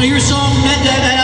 want to hear a song? That, that